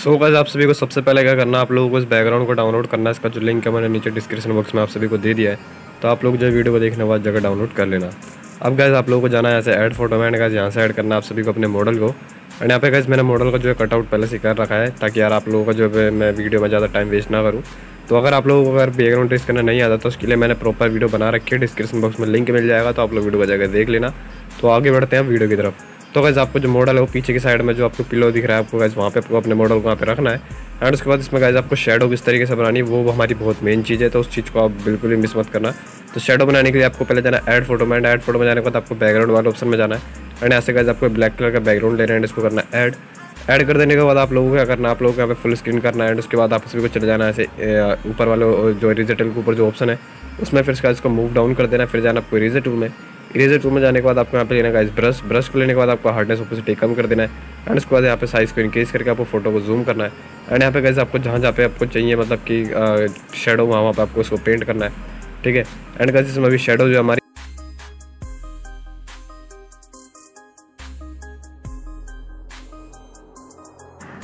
सो so, आप सभी को सबसे पहले क्या करना आप लोगों को इस बैकग्राउंड को डाउनलोड करना है। इसका जो लिंक है मैंने नीचे डिस्क्रिप्शन बॉक्स में आप सभी को दे दिया है। तो आप लोग जो वीडियो को देखने बाद जगह डाउनलोड कर लेना। अब गैस आप लोगों को जाना है ऐसे ऐड फ़ोटो में। गैस यहाँ से ऐड करना आप सभी को अपने मॉडल को। एंड यहाँ पे गैस मैंने मॉडल का जो है कटआउट पहले से कर रखा है ताकि यार आप लोगों का जो है मैं वीडियो में ज़्यादा टाइम वेस्ट ना करूँ। तो अगर आप लोगों को अगर बैकग्राउंड ट्रेस करना नहीं आता तो उसके लिए मैंने प्रॉपर वीडियो बना रखी है। डिस्क्रिप्शन बॉक्स में लिंक मिल जाएगा तो आप लोग वीडियो को जाकर देख लेना। तो आगे बढ़ते हैं वीडियो की तरफ़। तो गैस आपको जो मॉडल है वो पीछे की साइड में जो आपको पिलो दिख रहा है, आपको गैस वहाँ पे आपको अपने मॉडल को वहाँ पे रखना है। एंड उसके बाद इसमें गैस आपको शेडो किस तरीके से बनानी है, वो हमारी बहुत मेन चीज़ है तो उस चीज़ को आप बिल्कुल ही मिस मत करना। तो शेडो बनाने के लिए आपको पहले जाना ऐड फ़ोटो में एंड ऐड फ़ोटो में जाने के बाद आपको बैकग्राउंड वाले ऑप्शन में जाना है। एंड ऐसे गैस आपको ब्लैक कलर का बैकग्राउंड लेना है इसको करना है ऐड कर देने के बाद आप लोगों को क्या करना आप लोगों को यहाँ पे फुल स्क्रीन करना है एंड उसके बाद आप सभी को चले जाना है ऐसे ऊपर वाले जो रिज़ल्ट के ऊपर जो ऑप्शन है, उसमें फिर इसका इसको मूव डाउन कर देना, फिर जाना आपको इरेजर में। इरेजर टूल में जाने के बाद आपको यहाँ पे लेना का ब्रश ब्रश को लेने के बाद आपको हार्डनेस ओपेसिटी कम कर देना है एंड उसके बाद यहाँ पे साइज़ को इंक्रीज करके आपको फ़ोटो को जूम करना है एंड यहाँ पे कैसे आपको जहाँ जहाँ पे आपको चाहिए मतलब कि शेडो वहाँ वहाँ पे आपको उसको पेंट करना है, ठीक है? एंड कैसे इसमें अभी शेडो जो हमारी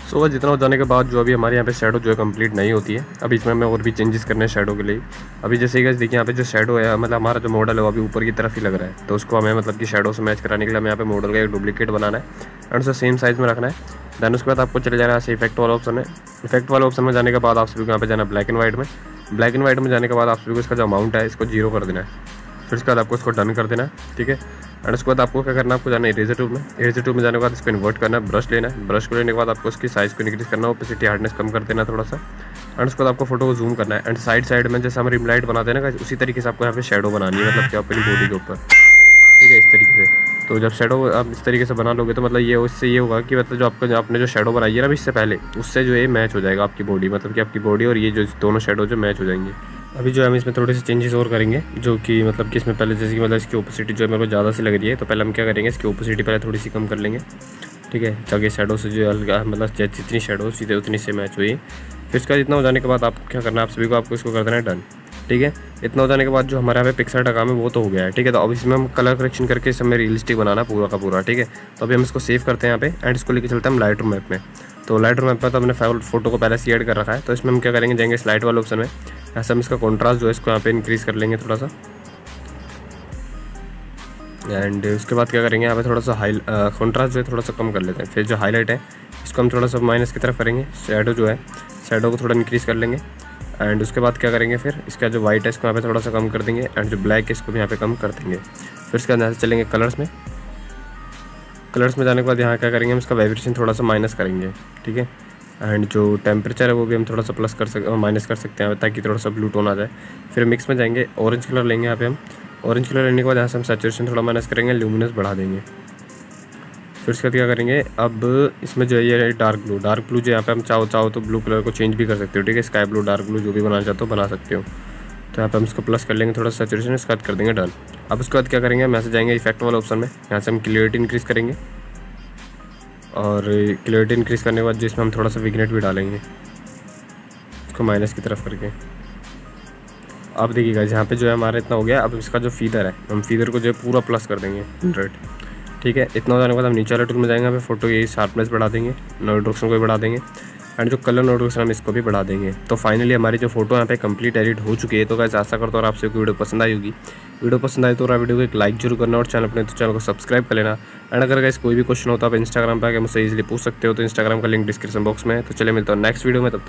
सो so, जितना जाने के बाद जो अभी हमारे यहाँ पे शेडो जो है कंप्लीट नहीं होती है। अभी इसमें हमें और भी चेंजेस करने हैं शेडो के लिए। अभी जैसे कि देखिए यहाँ पे जो शेडो है मतलब हमारा जो मॉडल है वो अभी ऊपर की तरफ़ ही लग रहा है। तो उसको हमें मतलब कि शेडो से मैच कराने के लिए हमें यहाँ पे मॉडल का एक डुप्लीकेट बनाना है एंड उसे सेम साइज़ में रखना है। देन उसके बाद आपको चले जाना है इफ़ेक्ट वाला ऑप्शन है इफ़ेक्ट वाले ऑप्शन में जाने के बाद आप सभी को यहाँ पे जाना ब्लैक एंड व्हाइट में। ब्लैक एंड व्हाइट में जाने के बाद आप सभी को इसका जो अमाउंट है इसको ज़ीरो कर देना है। फिर उसके बाद आपको इसको डन कर देना है, ठीक है? एंड उसके बाद आपको क्या करना है, आपको जाना है इरेजर टूल में। इरेजर टूल में जाने के बाद इसको इन्वर्ट करना है ब्रश लेना है। ब्रश को लेने के बाद आपको उसकी साइज़ को इंक्रीज करना है ओपेसिटी हार्डनेस कम कर देना थोड़ा सा। एंड उसके बाद आपको फ़ोटो को जूम करना है। एंड साइड साइड में जैसे हम रिम लाइट बनाते हैं ना उसी तरीके से आपको यहाँ पे शेडो बनानी है मतलब कि अपनी बॉडी के ऊपर। ठीक है, इस तरीके से। तो जब शेडो आप इस तरीके से बना लोगे तो मतलब ये उससे ये होगा कि मतलब जो आपका आपने जो शेडो बनाई है ना इससे पहले, उससे जो है मैच हो जाएगा आपकी बॉडी मतलब कि आपकी बॉडी और ये जो दोनों शेडो जो मैच हो जाएँगे। अभी जो है हम इसमें थोड़े से चेंजेस और करेंगे, जो कि मतलब कि इसमें पहले जैसे कि मतलब इसकी ओपोसिटी जो है मेरे को ज़्यादा सी लग रही है तो पहले हम क्या करेंगे, इसकी ओपोसिटी पहले थोड़ी सी कम कर लेंगे, ठीक है, ताकि शेडो से जो अलग मतलब जितनी शेडो सीधे उतनी से मैच हुई। फिर इसका इतना हो जाने के बाद आप क्या करना है, आप सभी को आपको इसको कर देना है डन ठीक है? इतना हो जाने के बाद जो हमारे यहाँ पे पिक्सल का काम है वो तो हो गया है, ठीक है? तो अब इसमें हम कलर करेक्शन करके इस हमें रियलिस्टिक बनाना पूरा का पूरा, ठीक है? तो अभी हम इसको सेव करते हैं यहाँ पे एंड इसको लेके चलते हैं हम लाइट रूम में। तो लाइट रूम मैप में तो हमने फ़ोटो को पहले से एड कर रखा है तो इसमें हम क्या करेंगे, जाएँगे स्लाइट वाले ऑप्शन में ऐसा हम इसका कॉन्ट्रास्ट जो है इसको यहाँ पे इंक्रीज़ कर लेंगे थोड़ा सा एंड उसके बाद क्या करेंगे, यहाँ पे थोड़ा सा हाई कॉन्ट्रास्ट जो है थोड़ा सा कम कर लेते हैं। फिर जो हाईलाइट है, इसको हम थोड़ा सा माइनस की तरफ़ करेंगे। शेडो जो है शेडो को थोड़ा इंक्रीज़ कर लेंगे। एंड उसके बाद क्या करेंगे फिर, इसका जो वाइट है, इसको यहाँ पे थोड़ा सा कम कर देंगे। एंड जो ब्लैक है, इसको भी यहाँ पे कम कर देंगे। फिर उसके बाद यहाँ से चलेंगे कलर्स में। कलर्स में जाने के बाद यहाँ क्या करेंगे, हम इसका वाइब्रेशन थोड़ा सा माइनस करेंगे, ठीक है? एंड जो टेम्परेचर है वो भी हम थोड़ा सा प्लस कर सकते माइनस कर सकते हैं, ताकि थोड़ा सा ब्लू टोन आ जाए। फिर मिक्स में जाएँगे ऑरेंज कलर लेंगे यहाँ पे हम। ऑरेंज कलर लेने के बाद यहाँ से हम सेचुरेशन थोड़ा माइनस करेंगे ल्यूमिनस बढ़ा देंगे। फिर उसके बाद क्या करेंगे, अब इसमें जो है ये डार्क ब्लू डार्क ब्लू जो यहाँ पे हम चाहो चाहो तो ब्लू कलर को चेंज भी कर सकते हो, ठीक है? स्काई ब्लू डार्क ब्लू जो भी बनाना चाहते हो बना सकते हो। तो यहाँ पे हम इसको प्लस कर लेंगे, थोड़ा सेचुरेशन इसके बाद कर देंगे डन अब उसके बाद क्या करेंगे, हम ऐसे जाएँगे इफ़ेक्ट वाले ऑप्शन में, यहाँ से हम क्लियरिटी इंक्रीज़ करेंगे। और क्लियरिटी इंक्रीज़ करने के बाद जिसमें हम थोड़ा सा विगनेट भी डालेंगे इसको माइनस की तरफ़ करके। अब देखिएगा यहाँ पे जो है हमारा इतना हो गया, अब इसका जो फीदर है, हम फीदर को जो है पूरा प्लस कर देंगे हंड्रेड ठीक है, इतना हो जाने के बाद हम नीचे वाले टूल में जाएँगे हमें फ़ोटो की शार्पनेस बढ़ा देंगे नोटिफिकेशन को भी बढ़ा देंगे एंड जो कलर नोटिफिकेशन हम इसको भी बढ़ा देंगे। तो फाइनली हमारी जो फ़ोटो यहाँ पे कंप्लीट एडिट हो चुकी है तो कैसे आशा करता हूँ आपसे वीडियो पसंद आई होगी। वीडियो पसंद आए तो रहा वीडियो को एक लाइक ज़रूर करना और चैनल अपने तो चैनल को सब्सक्राइब कर लेना। एंड अगर गाइस कोई भी क्वेश्चन हो तो आप इंस्टाग्राम पर आगे मुझसे इजीली पूछ सकते हो तो इंस्टाग्राम का लिंक डिस्क्रिप्शन बॉक्स में तो चले मिलता हूँ नेक्स्ट वीडियो में, तब तक।